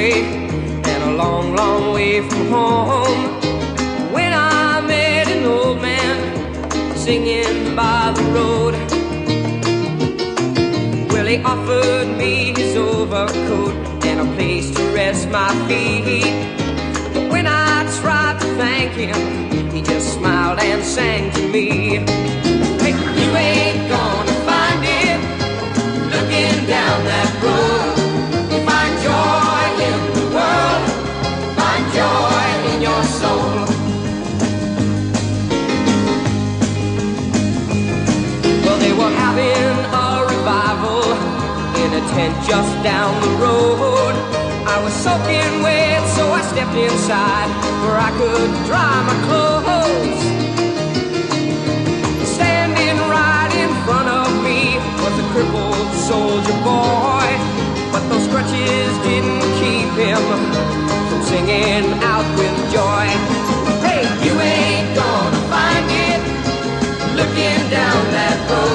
away and a long, long way from home. When I met an old man singing by the road, well, he offered me his overcoat and a place to rest my feet. But when I tried to thank him, he just smiled and sang to me. were having a revival in a tent just down the road. I was soaking wet, so I stepped inside where I could dry my clothes. Standing right in front of me was a crippled soldier boy, but those crutches didn't keep him from singing out with joy. Hey, you ain't gonna find it looking down that road.